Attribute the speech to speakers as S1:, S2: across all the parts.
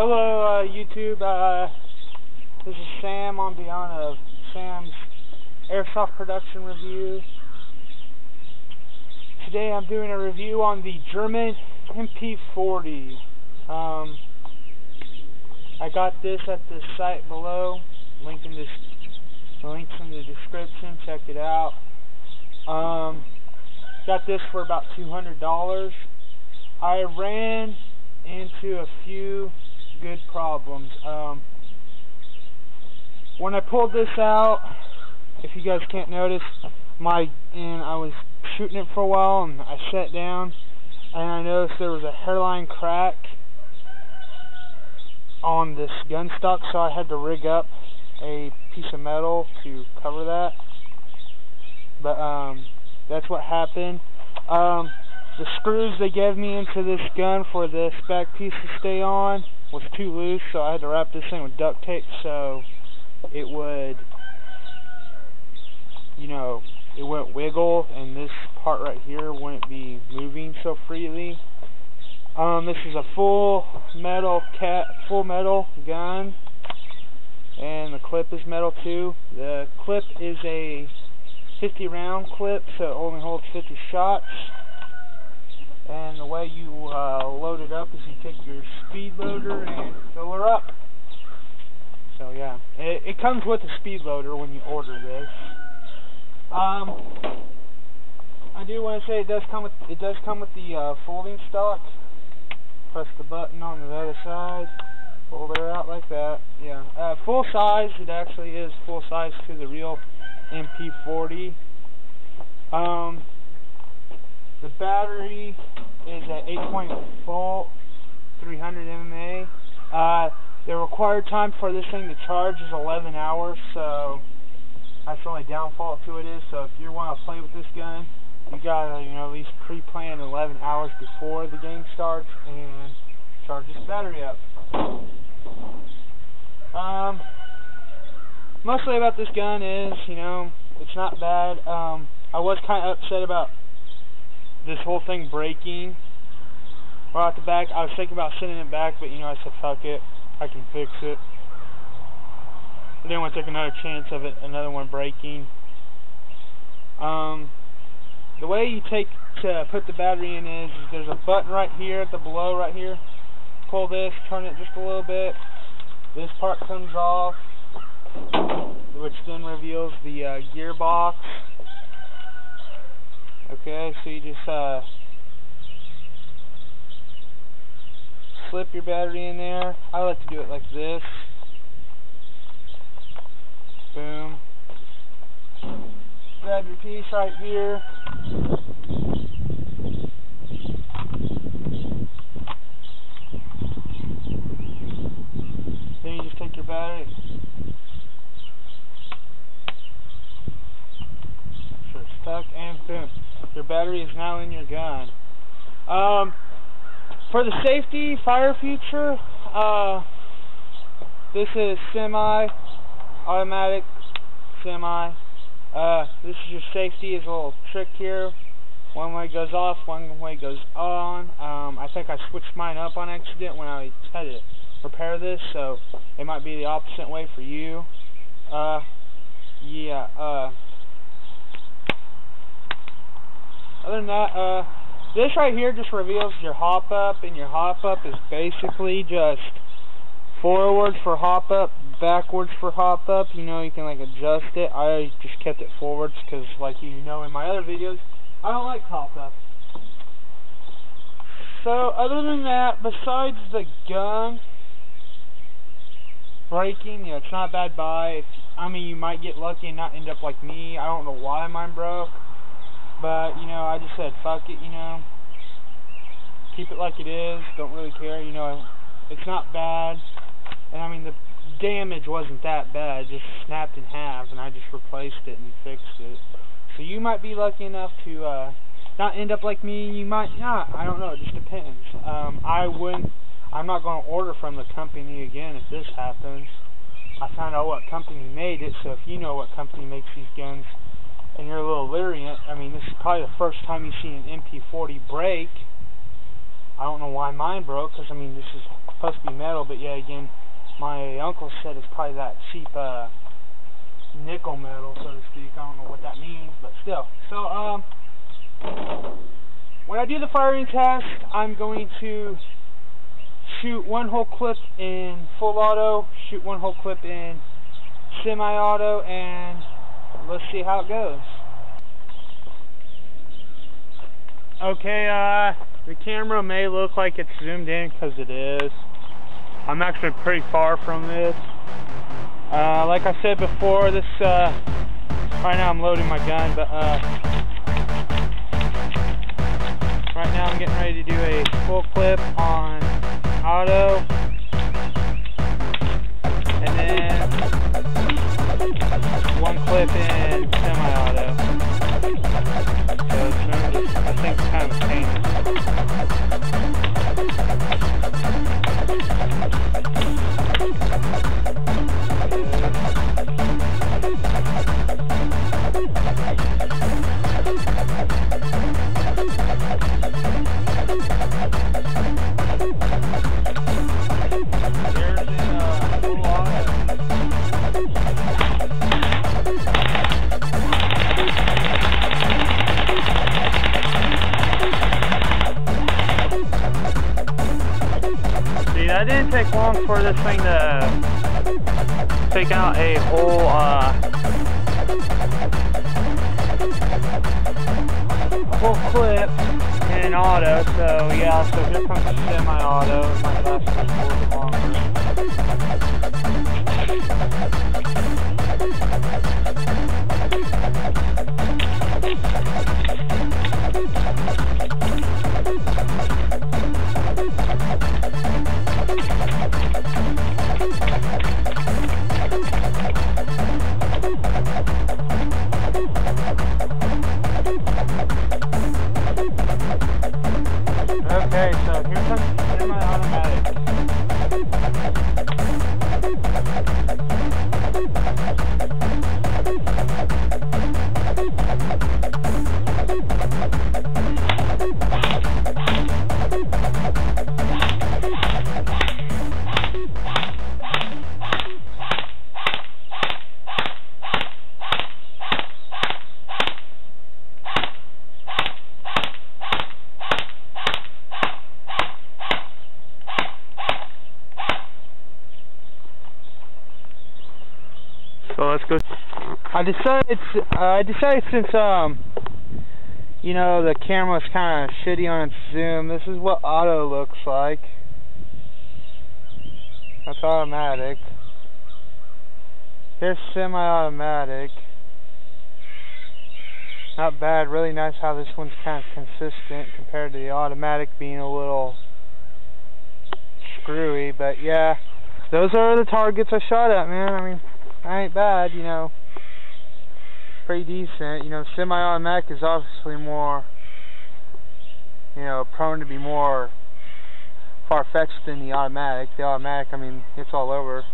S1: Hello, uh, YouTube. Uh, this is Sam on Beyond of Sam's Airsoft Production Review. Today I'm doing a review on the German MP40. Um, I got this at the site below. Link in this, links in the description. Check it out. Um, got this for about $200. I ran into a few good problems. Um, when I pulled this out, if you guys can't notice, my and I was shooting it for a while, and I sat down, and I noticed there was a hairline crack on this gun stock, so I had to rig up a piece of metal to cover that. But um, that's what happened. Um, the screws they gave me into this gun for this back piece to stay on was too loose, so I had to wrap this thing with duct tape so it would, you know, it wouldn't wiggle, and this part right here wouldn't be moving so freely. Um, this is a full metal cat, full metal gun, and the clip is metal too. The clip is a 50 round clip, so it only holds 50 shots and the way you uh, load it up is you take your speed loader and fill her up. So yeah, it, it comes with a speed loader when you order this. Um, I do want to say it does come with it does come with the uh, folding stock. Press the button on the other side, fold her out like that. Yeah, uh, full size. It actually is full size to the real MP40. Um, the battery is at 8 volt, 300 mAh. Uh, the required time for this thing to charge is 11 hours, so that's the only downfall to it is. So if you want to play with this gun, you gotta you know at least pre-plan 11 hours before the game starts and charge this battery up. Um, mostly about this gun is you know it's not bad. Um, I was kind of upset about this whole thing breaking right at the back. I was thinking about sending it back, but you know, I said, fuck it. I can fix it. I didn't want to take another chance of it, another one breaking. Um, the way you take to put the battery in is, is there's a button right here at the below right here. Pull this, turn it just a little bit. This part comes off, which then reveals the uh, gearbox. Okay, so you just uh, slip your battery in there. I like to do it like this. Boom. Grab your piece right here. Then you just take your battery. Sure, stuck and boom your battery is now in your gun. Um, for the safety fire feature, uh, this is semi automatic semi. Uh, this is your safety is a little trick here. One way goes off, one way goes on. Um, I think I switched mine up on accident when I had to repair this, so it might be the opposite way for you. Uh, yeah, uh, other than that, uh, this right here just reveals your hop up, and your hop up is basically just forward for hop up, backwards for hop up. You know, you can like adjust it. I just kept it forwards because, like you know, in my other videos, I don't like hop up. So, other than that, besides the gun breaking, you know, it's not a bad buy. I mean, you might get lucky and not end up like me. I don't know why mine broke. But, you know, I just said, fuck it, you know. Keep it like it is. Don't really care, you know. It's not bad. And, I mean, the damage wasn't that bad. It just snapped in half, and I just replaced it and fixed it. So you might be lucky enough to uh, not end up like me. You might not. I don't know. It just depends. Um, I wouldn't. I'm not going to order from the company again if this happens. I found out what company made it, so if you know what company makes these guns, and you're a little leery, I mean, this is probably the first time you've seen an MP40 break. I don't know why mine broke, because, I mean, this is supposed to be metal, but yeah, again, my uncle said it's probably that cheap, uh, nickel metal, so to speak. I don't know what that means, but still. So, um, when I do the firing test, I'm going to shoot one whole clip in full auto, shoot one whole clip in semi-auto, and let's see how it goes. Okay, uh, the camera may look like it's zoomed in because it is. I'm actually pretty far from this. Uh, like I said before, this, uh, right now I'm loading my gun, but, uh, right now I'm getting ready to do a full clip on auto, and then one clip in semi-auto. Didn't take long for this thing to take out a whole uh, whole clip in auto. So yeah, so here comes semi-auto. Might last a little bit So let's go. I decided, I decided since, um, you know, the camera's kind of shitty on its zoom, this is what auto looks like. That's automatic. Here's semi-automatic. Not bad, really nice how this one's kind of consistent compared to the automatic being a little screwy, but yeah, those are the targets I shot at, man. I mean, I ain't bad, you know. Pretty decent. You know, semi-automatic is obviously more, you know, prone to be more far-fetched than the automatic. The automatic, I mean, it's all over.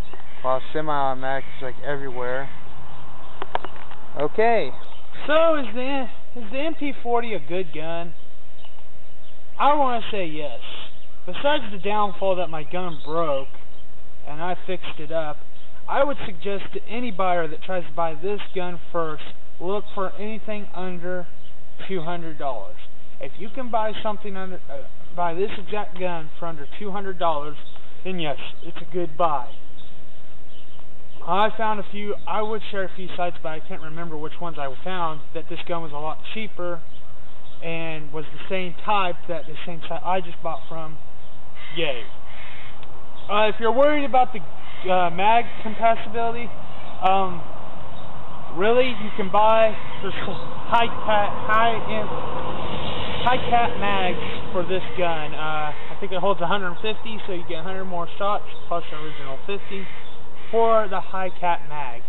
S1: While semi-automatic is like everywhere. Okay. So is the is the MP40 a good gun? I want to say yes. Besides the downfall that my gun broke, and I fixed it up, I would suggest to any buyer that tries to buy this gun first, look for anything under $200. If you can buy something under, uh, buy this exact gun for under $200, then yes, it's a good buy. I found a few, I would share a few sites, but I can't remember which ones I found, that this gun was a lot cheaper and was the same type that the same site I just bought from. Yay. Uh, if you're worried about the uh, mag compatibility. Um, really, you can buy the high cap high end high cap mags for this gun. Uh, I think it holds 150, so you get 100 more shots plus the original 50 for the high cap mag.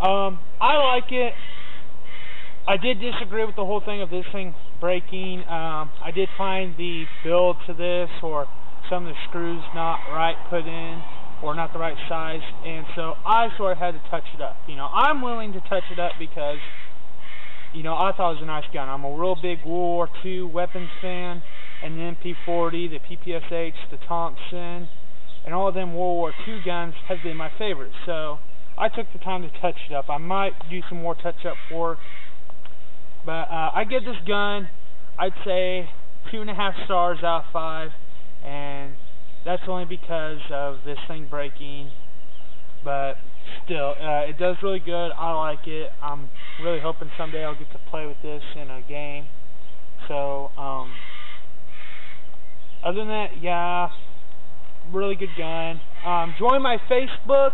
S1: Um, I like it. I did disagree with the whole thing of this thing breaking. Um, I did find the build to this or some of the screws not right put in or not the right size, and so I sort of had to touch it up. You know, I'm willing to touch it up because, you know, I thought it was a nice gun. I'm a real big World War II weapons fan, and the MP40, the PPSH, the Thompson, and all of them World War II guns have been my favorites. So I took the time to touch it up. I might do some more touch-up work, but uh, I give this gun, I'd say, two and a half stars out of five, and that's only because of this thing breaking. But still, uh, it does really good. I like it. I'm really hoping someday I'll get to play with this in a game. So, um, other than that, yeah, really good gun. Um, join my Facebook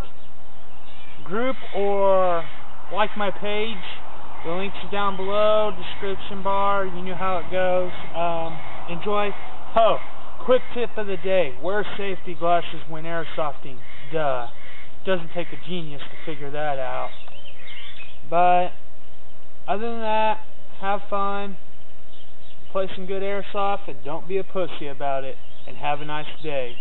S1: group or like my page. The links are down below, description bar. You know how it goes. Um, enjoy. Oh, quick tip of the day: wear safety glasses when airsofting. Duh. Doesn't take a genius to figure that out. But other than that, have fun, play some good airsoft, and don't be a pussy about it. And have a nice day.